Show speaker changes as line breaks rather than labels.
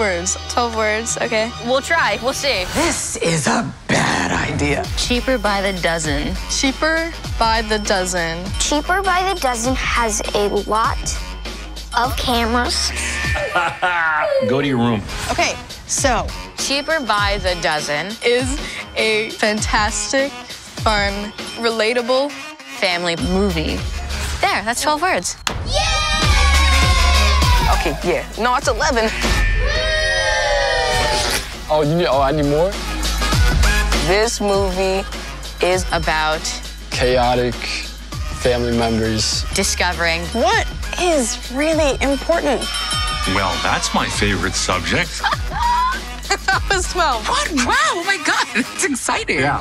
words. 12 words, okay.
We'll try. We'll see.
This is a bad idea.
Cheaper by the dozen.
Cheaper by the dozen.
Cheaper by the dozen has a lot of cameras.
Go to your room.
Okay, so
Cheaper by the dozen.
is a fantastic, fun, relatable.
Family movie. There, that's 12 words.
Okay, yeah. No, it's 11.
Oh, you need. Oh, I need more.
This movie is
About
Chaotic family members.
discovering
What is really important?
Well, that's my favorite subject.
That was 12.
What? Wow, oh my God, it's exciting.
Yeah.